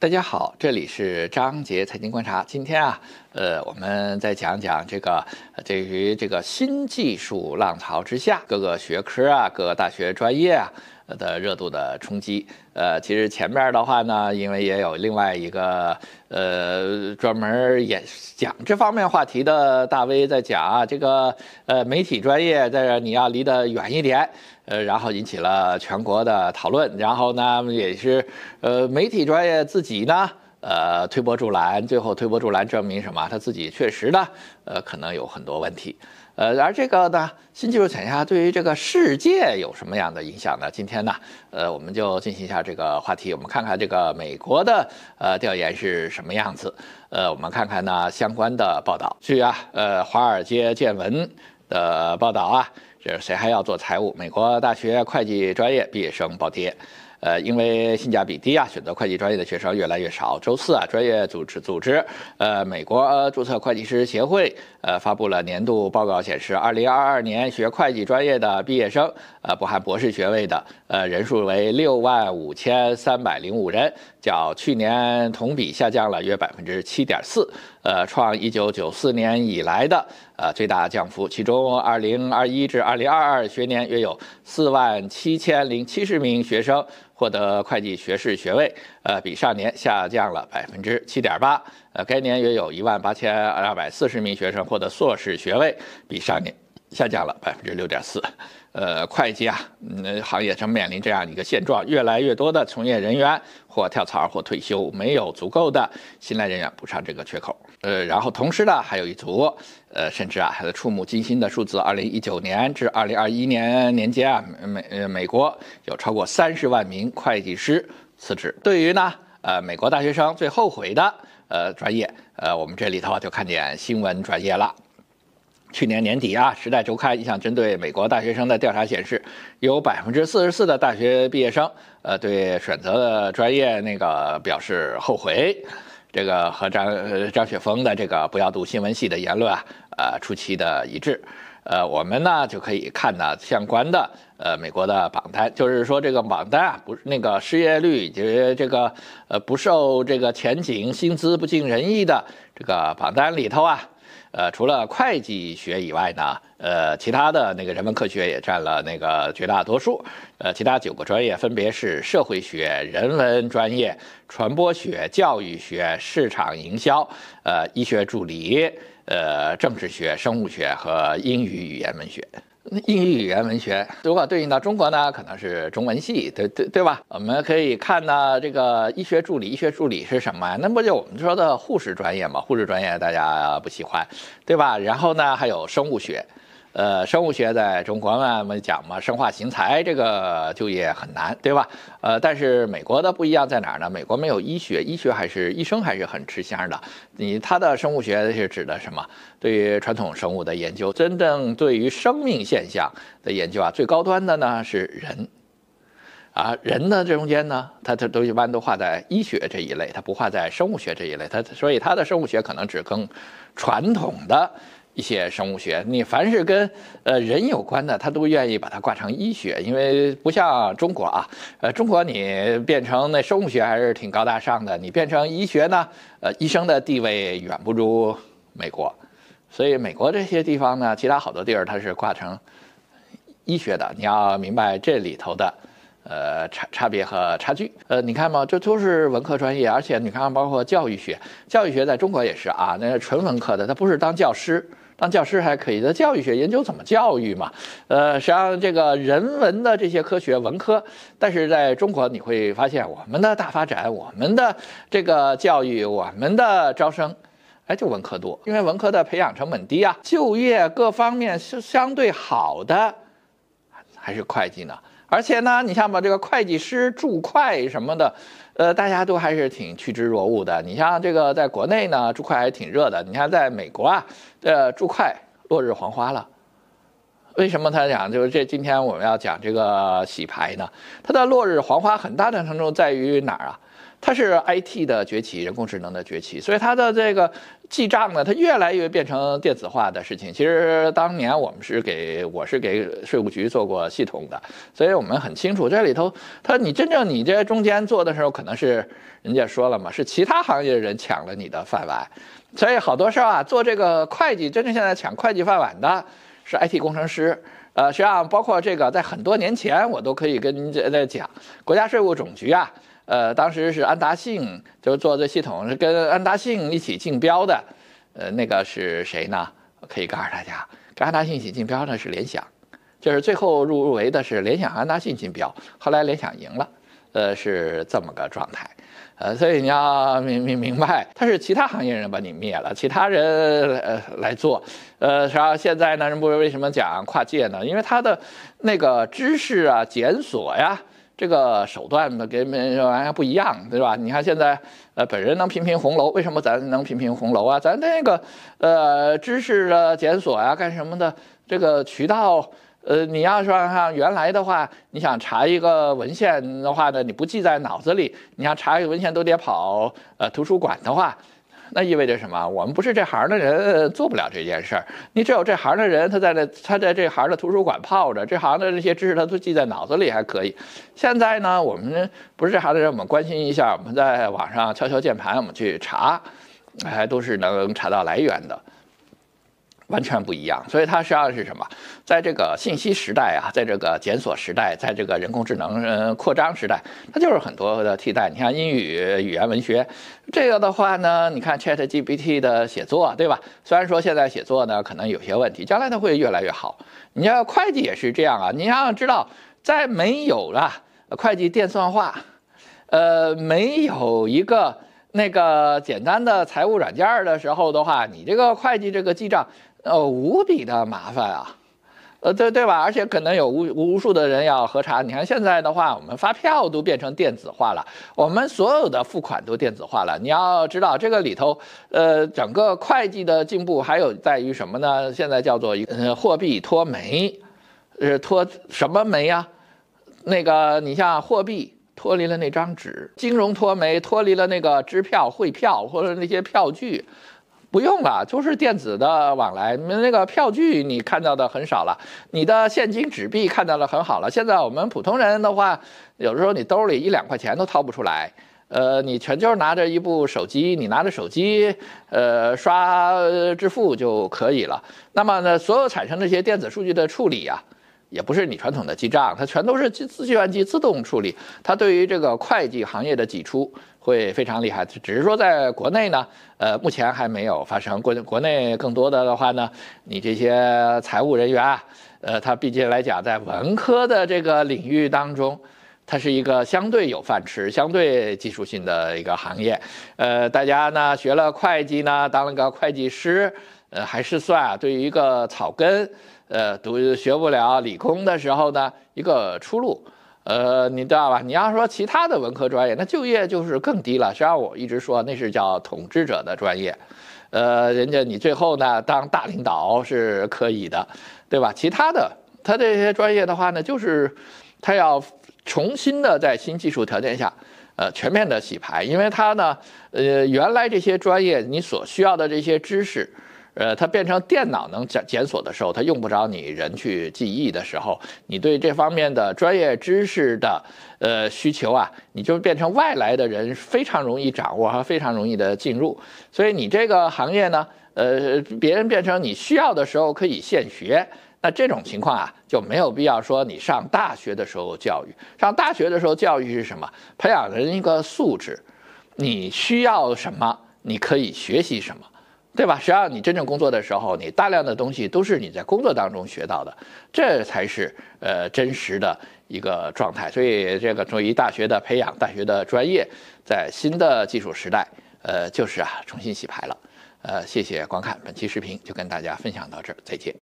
大家好，这里是张杰财经观察。今天啊，呃，我们再讲讲这个对于这个新技术浪潮之下，各个学科啊，各个大学专业啊的热度的冲击。呃，其实前面的话呢，因为也有另外一个呃专门也讲这方面话题的大 V 在讲啊，这个呃媒体专业在这你要离得远一点。呃，然后引起了全国的讨论，然后呢，也是呃媒体专业自己呢，呃推波助澜，最后推波助澜证明什么？他自己确实呢，呃可能有很多问题，呃而这个呢，新技术产业对于这个世界有什么样的影响呢？今天呢，呃我们就进行一下这个话题，我们看看这个美国的呃调研是什么样子，呃我们看看呢相关的报道，据啊呃华尔街见闻的报道啊。这谁还要做财务？美国大学会计专业毕业生暴跌，呃，因为性价比低啊，选择会计专业的学生越来越少。周四啊，专业组织组织，呃，美国注册会计师协会，呃，发布了年度报告，显示，二零二二年学会计专业的毕业生，呃，不含博士学位的，呃，人数为六万五千三百零五人，较去年同比下降了约百分之七点四，呃，创一九九四年以来的。呃，最大降幅。其中，二零二一至二零二二学年约有四万七千零七十名学生获得会计学士学位，呃，比上年下降了百分之七点八。呃，该年约有一万八千二百四十名学生获得硕士学位，比上年下降了百分之六点四。呃，会计啊，嗯，行业正面临这样一个现状，越来越多的从业人员或跳槽或退休，没有足够的新来人员补上这个缺口。呃，然后同时呢，还有一组，呃，甚至啊，还有触目惊心的数字：二零一九年至二零二一年年间啊，美呃美国有超过三十万名会计师辞职。对于呢，呃，美国大学生最后悔的呃专业，呃，我们这里头就看见新闻专业了。去年年底啊，《时代周刊》一项针对美国大学生的调查显示，有百分之四十四的大学毕业生，呃，对选择的专业那个表示后悔。这个和张张雪峰的这个不要读新闻系的言论啊，呃，出奇的一致。呃，我们呢就可以看到相关的呃美国的榜单，就是说这个榜单啊，不是那个失业率以及这个呃不受这个前景、薪资不尽人意的这个榜单里头啊。呃，除了会计学以外呢，呃，其他的那个人文科学也占了那个绝大多数。呃，其他九个专业分别是社会学、人文专业、传播学、教育学、市场营销、呃，医学助理、呃，政治学、生物学和英语语言文学。英语语言文学，如果对应到中国呢，可能是中文系，对对对吧？我们可以看到，这个医学助理，医学助理是什么呀？那不就我们说的护士专业嘛？护士专业大家不喜欢，对吧？然后呢，还有生物学。呃，生物学在中国呢，我们讲嘛，生化型材这个就业很难，对吧？呃，但是美国的不一样在哪儿呢？美国没有医学，医学还是医生还是很吃香的。你他的生物学是指的什么？对于传统生物的研究，真正对于生命现象的研究啊，最高端的呢是人，啊，人呢这中间呢，它它都一般都画在医学这一类，它不画在生物学这一类。它所以它的生物学可能只跟传统的。一些生物学，你凡是跟呃人有关的，他都愿意把它挂成医学，因为不像中国啊，呃，中国你变成那生物学还是挺高大上的，你变成医学呢，呃，医生的地位远不如美国，所以美国这些地方呢，其他好多地儿它是挂成医学的，你要明白这里头的。呃，差差别和差距，呃，你看嘛，这都是文科专业，而且你看，包括教育学，教育学在中国也是啊，那纯文科的，他不是当教师，当教师还可以的，教育学研究怎么教育嘛，呃，实际上这个人文的这些科学文科，但是在中国你会发现，我们的大发展，我们的这个教育，我们的招生，哎，就文科多，因为文科的培养成本低啊，就业各方面是相对好的，还是会计呢？而且呢，你像吧这个会计师注会什么的，呃，大家都还是挺趋之若鹜的。你像这个在国内呢，注会还挺热的。你看在美国啊，呃，注会落日黄花了，为什么他讲就是这？今天我们要讲这个洗牌呢？它的落日黄花很大的程度在于哪儿啊？它是 IT 的崛起，人工智能的崛起，所以它的这个记账呢，它越来越变成电子化的事情。其实当年我们是给我是给税务局做过系统的，所以我们很清楚这里头，它你真正你这中间做的时候，可能是人家说了嘛，是其他行业的人抢了你的饭碗。所以好多事儿啊，做这个会计，真正现在抢会计饭碗的是 IT 工程师。呃，实际上包括这个，在很多年前我都可以跟您在讲，国家税务总局啊。呃，当时是安达信就是做这系统，是跟安达信一起竞标的。呃，那个是谁呢？可以告诉大家，跟安达信一起竞标的是联想，就是最后入入围的是联想、安达信竞标，后来联想赢了。呃，是这么个状态。呃，所以你要明明明白，他是其他行业人把你灭了，其他人呃来做。呃，然后现在呢，人不是为什么讲跨界呢？因为他的那个知识啊、检索呀。这个手段呢，跟别人完全不一样，对吧？你看现在，呃，本人能评评红楼，为什么咱能评评红楼啊？咱那个，呃，知识的检索呀，干什么的？这个渠道，呃，你要说像原来的话，你想查一个文献的话呢，你不记在脑子里，你想查一个文献都得跑呃图书馆的话。那意味着什么？我们不是这行的人，做不了这件事儿。你只有这行的人，他在那，他在这行的图书馆泡着，这行的这些知识他都记在脑子里还可以。现在呢，我们不是这行的人，我们关心一下，我们在网上敲敲键盘，我们去查，还都是能查到来源的。完全不一样，所以它实际上是什么？在这个信息时代啊，在这个检索时代，在这个人工智能呃扩张时代，它就是很多的替代。你看英语语言文学，这个的话呢，你看 Chat GPT 的写作，对吧？虽然说现在写作呢可能有些问题，将来它会越来越好。你要会计也是这样啊，你要知道，在没有了会计电算化，呃，没有一个那个简单的财务软件的时候的话，你这个会计这个记账。呃，无比的麻烦啊，呃，对对吧？而且可能有无无数的人要核查。你看现在的话，我们发票都变成电子化了，我们所有的付款都电子化了。你要知道这个里头，呃，整个会计的进步还有在于什么呢？现在叫做呃货币脱媒，呃脱什么媒呀？那个你像货币脱离了那张纸，金融脱媒脱离了那个支票、汇票或者那些票据。不用了，就是电子的往来。那个票据你看到的很少了，你的现金纸币看到的很好了。现在我们普通人的话，有的时候你兜里一两块钱都掏不出来，呃，你全就是拿着一部手机，你拿着手机，呃，刷支付就可以了。那么呢，所有产生这些电子数据的处理呀。也不是你传统的记账，它全都是计算机自动处理。它对于这个会计行业的挤出会非常厉害，只是说在国内呢，呃，目前还没有发生。国国内更多的的话呢，你这些财务人员啊，呃，他毕竟来讲在文科的这个领域当中，它是一个相对有饭吃、相对技术性的一个行业。呃，大家呢学了会计呢，当了个会计师，呃，还是算对于一个草根。呃，读学不了理工的时候呢，一个出路，呃，你知道吧？你要说其他的文科专业，那就业就是更低了。实际上我一直说那是叫统治者的专业，呃，人家你最后呢当大领导是可以的，对吧？其他的他这些专业的话呢，就是他要重新的在新技术条件下，呃，全面的洗牌，因为他呢，呃，原来这些专业你所需要的这些知识。呃，它变成电脑能检检索的时候，它用不着你人去记忆的时候，你对这方面的专业知识的呃需求啊，你就变成外来的人非常容易掌握和非常容易的进入。所以你这个行业呢，呃，别人变成你需要的时候可以现学。那这种情况啊，就没有必要说你上大学的时候教育。上大学的时候教育是什么？培养人一个素质，你需要什么，你可以学习什么。对吧？实际上，你真正工作的时候，你大量的东西都是你在工作当中学到的，这才是呃真实的一个状态。所以，这个中医大学的培养，大学的专业，在新的技术时代，呃，就是啊，重新洗牌了。呃，谢谢观看本期视频，就跟大家分享到这儿，再见。